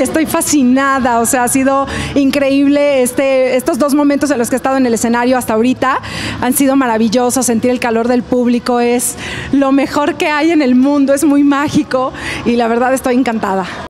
Estoy fascinada, o sea, ha sido increíble este, estos dos momentos en los que he estado en el escenario hasta ahorita. Han sido maravillosos, sentir el calor del público es lo mejor que hay en el mundo, es muy mágico y la verdad estoy encantada.